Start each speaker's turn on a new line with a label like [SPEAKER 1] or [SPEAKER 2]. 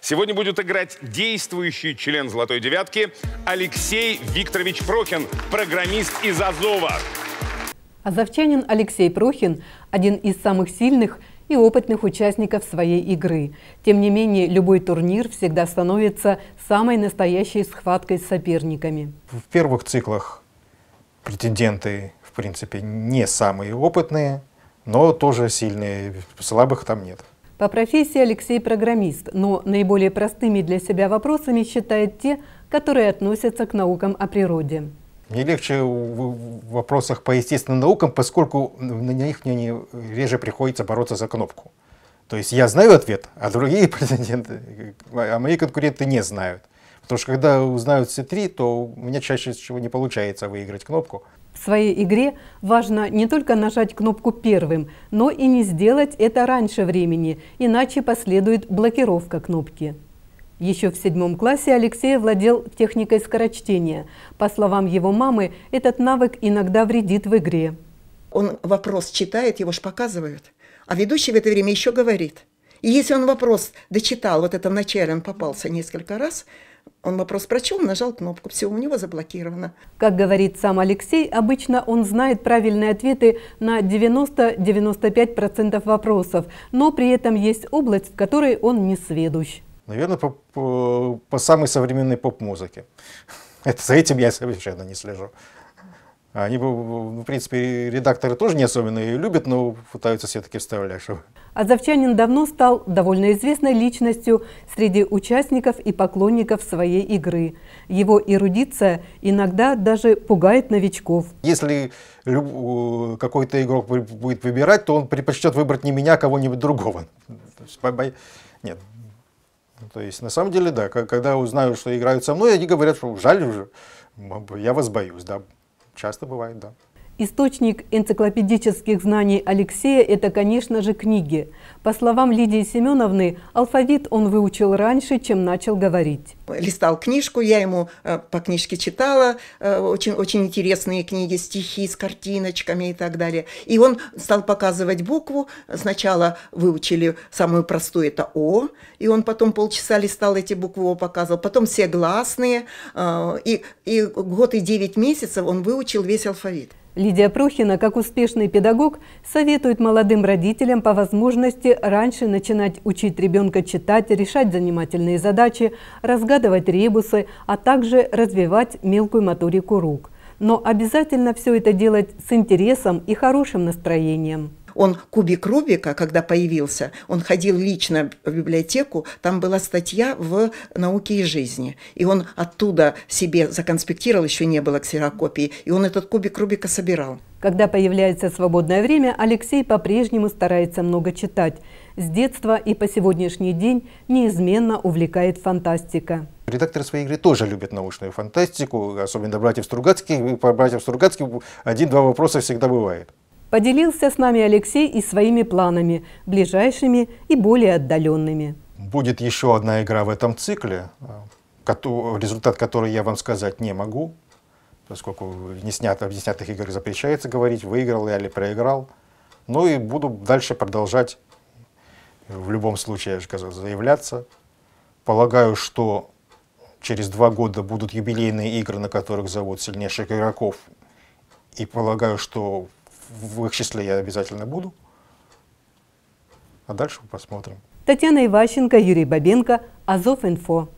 [SPEAKER 1] Сегодня будет играть действующий член «Золотой девятки» Алексей Викторович Прохин, программист из Азова.
[SPEAKER 2] Азовчанин Алексей Прохин – один из самых сильных и опытных участников своей игры. Тем не менее, любой турнир всегда становится самой настоящей схваткой с соперниками.
[SPEAKER 3] В первых циклах претенденты, в принципе, не самые опытные, но тоже сильные, слабых там нет.
[SPEAKER 2] По профессии Алексей программист, но наиболее простыми для себя вопросами считает те, которые относятся к наукам о природе.
[SPEAKER 3] Мне легче в вопросах по естественным наукам, поскольку на них мне реже приходится бороться за кнопку. То есть я знаю ответ, а другие претенденты, а мои конкуренты не знают. Потому что когда узнают все три, то у меня чаще всего не получается выиграть кнопку.
[SPEAKER 2] В своей игре важно не только нажать кнопку первым, но и не сделать это раньше времени, иначе последует блокировка кнопки. Еще в седьмом классе Алексей владел техникой скорочтения. По словам его мамы, этот навык иногда вредит в игре.
[SPEAKER 4] Он вопрос читает, его ж показывают, а ведущий в это время еще говорит. И если он вопрос дочитал, вот это вначале он попался несколько раз, он вопрос прочел, нажал кнопку, все, у него заблокировано.
[SPEAKER 2] Как говорит сам Алексей, обычно он знает правильные ответы на 90-95% вопросов, но при этом есть область, в которой он не сведущ.
[SPEAKER 3] Наверное, по, по, по самой современной поп-музыке. Это, за этим я совершенно не слежу. Они, в принципе, редакторы тоже не особенно ее любят, но пытаются все-таки вставлять. Чтобы...
[SPEAKER 2] Азовчанин давно стал довольно известной личностью среди участников и поклонников своей игры. Его эрудиция иногда даже пугает новичков.
[SPEAKER 3] Если какой-то игрок будет выбирать, то он предпочтет выбрать не меня, а кого-нибудь другого. Нет. То есть, на самом деле, да, когда узнают, что играют со мной, они говорят, что жаль уже, я вас боюсь, да. Часто бывает, да.
[SPEAKER 2] Источник энциклопедических знаний Алексея – это, конечно же, книги. По словам Лидии Семеновны, алфавит он выучил раньше, чем начал говорить.
[SPEAKER 4] Листал книжку, я ему э, по книжке читала, э, очень, очень интересные книги, стихи с картиночками и так далее. И он стал показывать букву. Сначала выучили самую простую – это О, и он потом полчаса листал эти буквы О, показывал. Потом все гласные, э, и, и год и девять месяцев он выучил весь алфавит.
[SPEAKER 2] Лидия Прухина, как успешный педагог, советует молодым родителям по возможности раньше начинать учить ребенка читать, решать занимательные задачи, разгадывать ребусы, а также развивать мелкую моторику рук. Но обязательно все это делать с интересом и хорошим настроением.
[SPEAKER 4] Он кубик Рубика, когда появился, он ходил лично в библиотеку, там была статья в «Науке и жизни». И он оттуда себе законспектировал, еще не было ксерокопии, и он этот кубик Рубика собирал.
[SPEAKER 2] Когда появляется свободное время, Алексей по-прежнему старается много читать. С детства и по сегодняшний день неизменно увлекает фантастика.
[SPEAKER 3] Редакторы своей игры тоже любят научную фантастику, особенно братьев Стругацких. По братьев Стругацких один-два вопроса всегда бывает.
[SPEAKER 2] Поделился с нами Алексей и своими планами, ближайшими и более отдаленными.
[SPEAKER 3] Будет еще одна игра в этом цикле, результат которой я вам сказать не могу, поскольку не снят, в неснятых играх запрещается говорить, выиграл я или проиграл. Ну и буду дальше продолжать, в любом случае, я сказал, заявляться. Полагаю, что через два года будут юбилейные игры, на которых зовут сильнейших игроков. И полагаю, что в их числе я обязательно буду. А дальше посмотрим.
[SPEAKER 2] Татьяна Иващенко, Юрий Бабенко, Азов Инфо.